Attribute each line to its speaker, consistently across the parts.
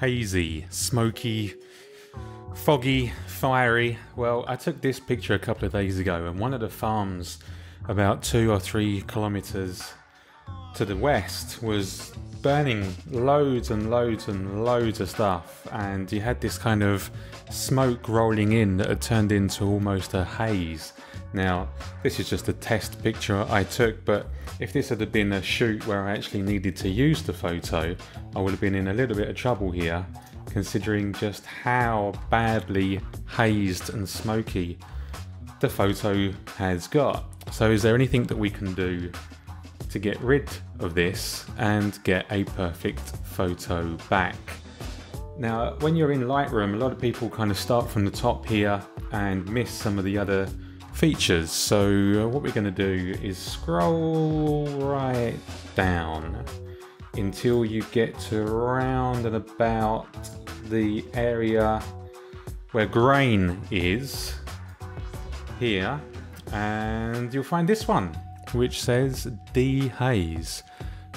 Speaker 1: hazy, smoky, foggy, fiery. Well, I took this picture a couple of days ago, and one of the farms about two or three kilometers to the west was burning loads and loads and loads of stuff, and you had this kind of smoke rolling in that had turned into almost a haze. Now, this is just a test picture I took, but if this had been a shoot where I actually needed to use the photo, I would have been in a little bit of trouble here, considering just how badly hazed and smoky the photo has got. So, is there anything that we can do to get rid of this and get a perfect photo back? Now, when you're in Lightroom, a lot of people kind of start from the top here and miss some of the other features. So uh, what we're going to do is scroll right down until you get to around and about the area where grain is here and you'll find this one which says dehaze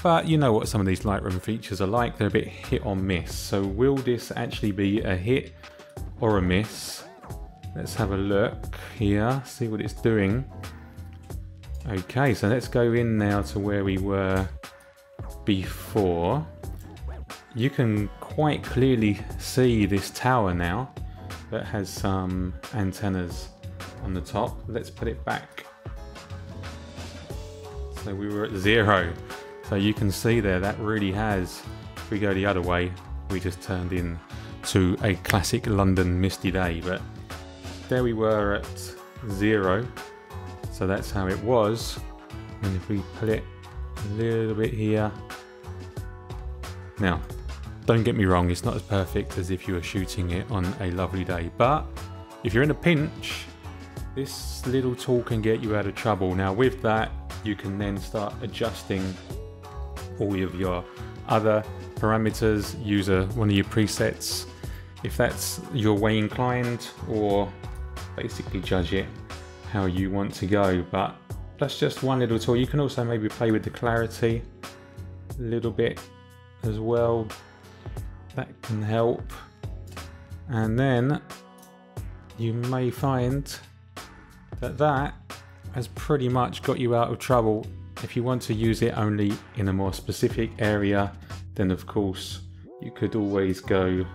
Speaker 1: but you know what some of these Lightroom features are like they're a bit hit or miss. So will this actually be a hit or a miss Let's have a look here, see what it's doing. Okay, so let's go in now to where we were before. You can quite clearly see this tower now that has some antennas on the top. Let's put it back. So we were at zero. So you can see there that really has, if we go the other way, we just turned in to a classic London misty day. But there we were at zero. So that's how it was. And if we pull it a little bit here. Now, don't get me wrong, it's not as perfect as if you were shooting it on a lovely day. But if you're in a pinch, this little tool can get you out of trouble. Now with that, you can then start adjusting all of your other parameters, use a, one of your presets if that's your way inclined or basically judge it how you want to go. But that's just one little tool. You can also maybe play with the clarity a little bit as well. That can help. And then you may find that that has pretty much got you out of trouble. If you want to use it only in a more specific area, then of course you could always go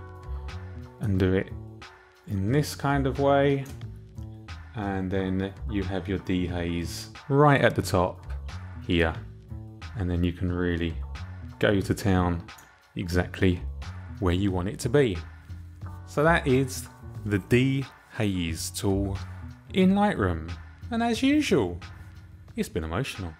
Speaker 1: and do it in this kind of way and then you have your dehaze right at the top here and then you can really go to town exactly where you want it to be. So that is the dehaze tool in Lightroom and as usual it's been emotional.